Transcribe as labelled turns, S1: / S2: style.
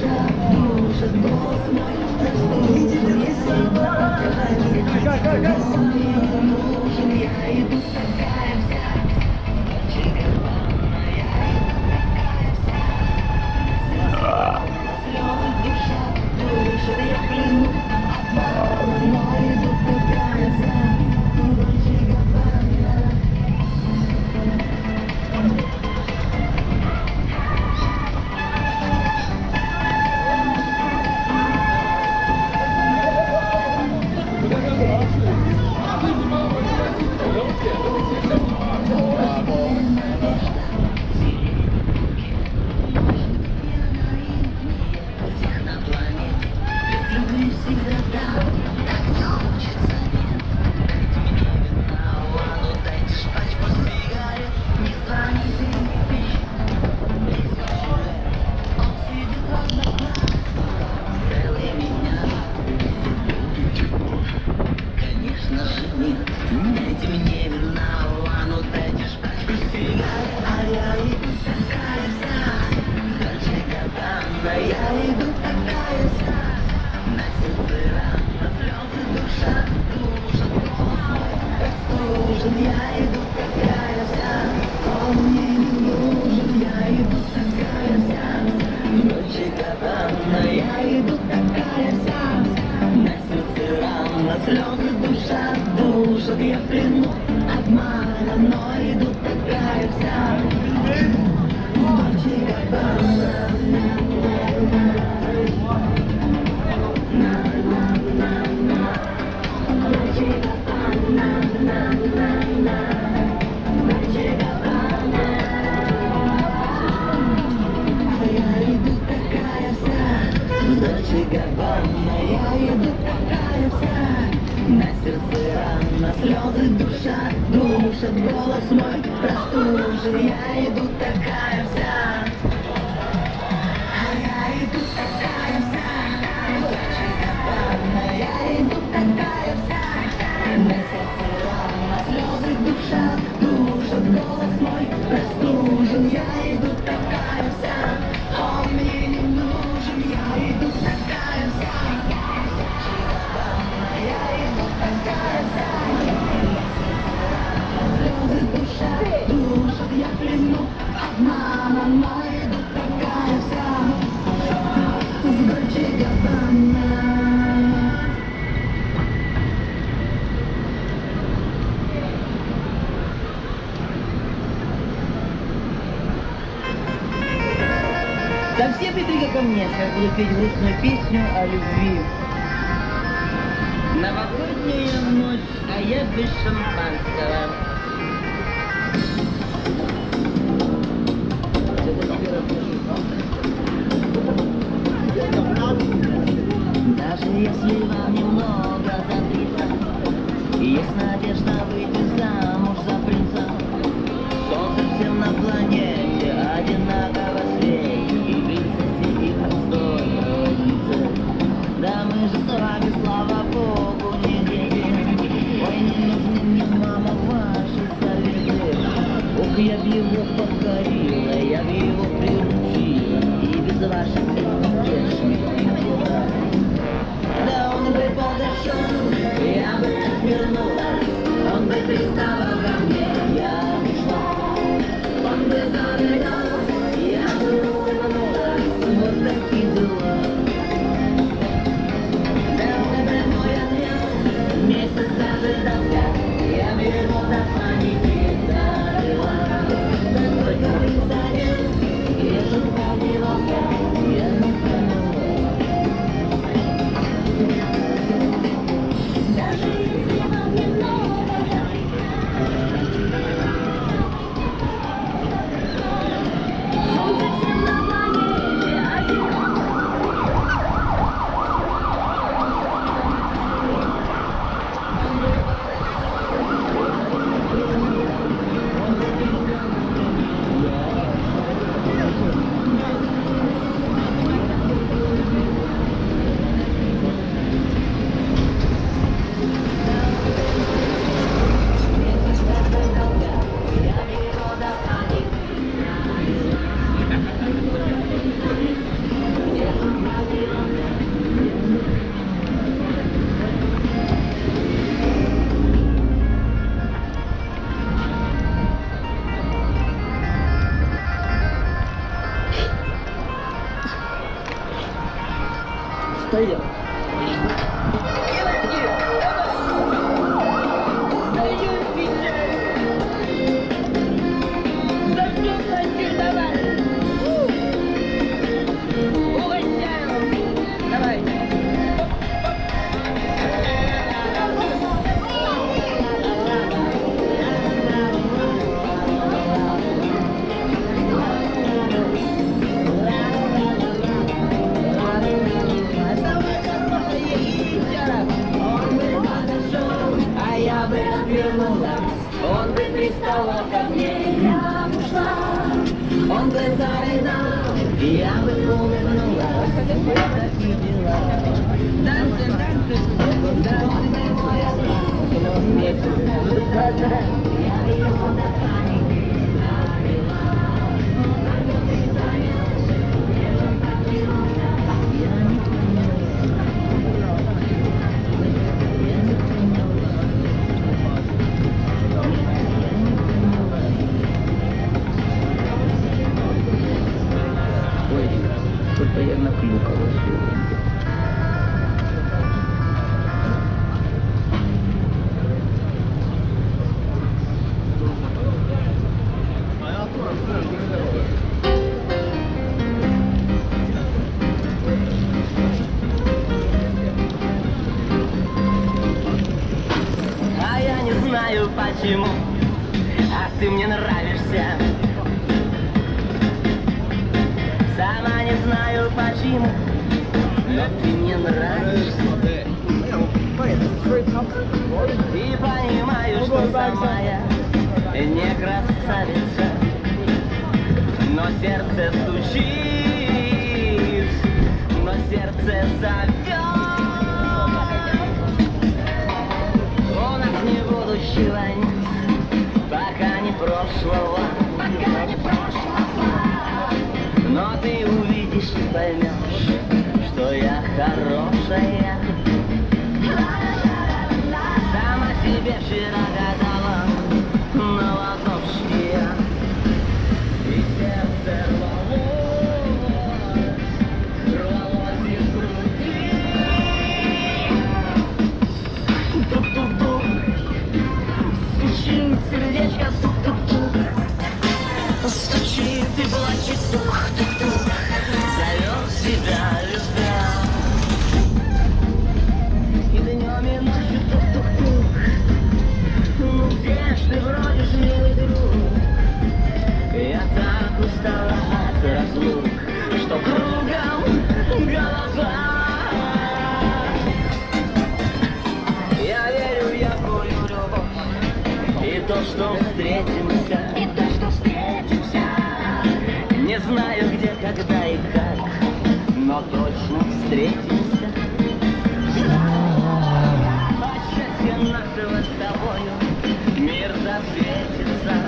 S1: Jamur. Дайте мне слышит голос мой Простужен. Я иду такая.
S2: только ко мне. Сейчас буду петь грустную песню о любви. Новогодняя ночь, а я без шампанского. Thank you.
S3: 可以 Thank you. почему, а ты мне нравишься. Сама не знаю почему, но ты мне нравишься. И понимаю, что сама я не красавица.
S2: Поймешь, что я хорошая. То, что встретимся. И то, что встретимся. Не знаю где, когда и как Но точно встретимся. От счастья нашего с тобою Мир засветится